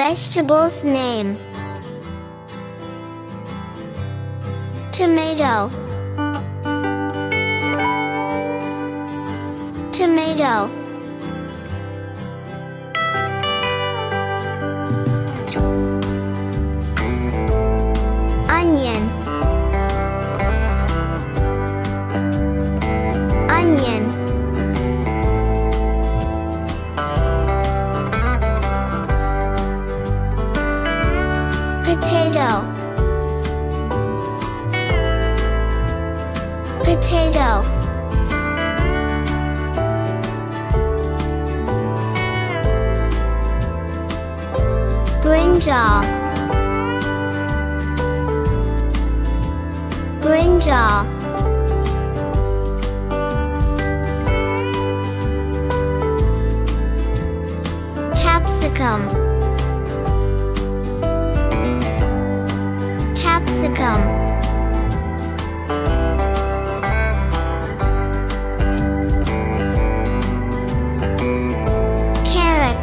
Vegetables name. Tomato. Tomato Potato. Potato. Brinjal. Brinjal. Capsicum Carrot.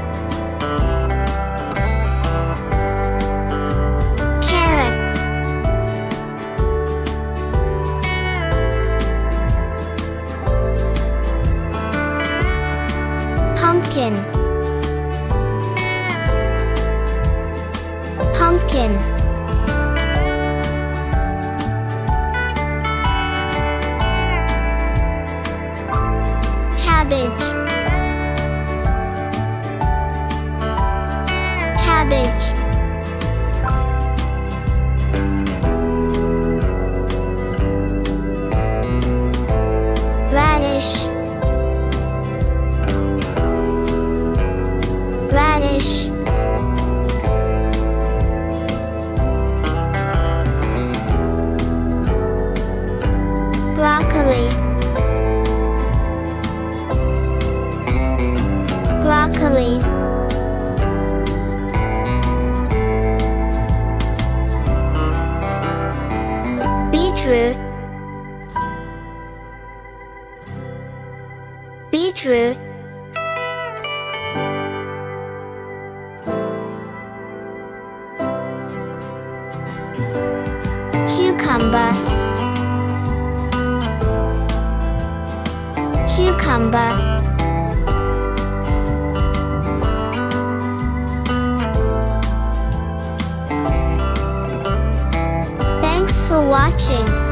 Pumpkin. Pumpkin Cabbage. Cabbage Broccoli Beetroot Beetroot Cucumber. Cucumber for watching.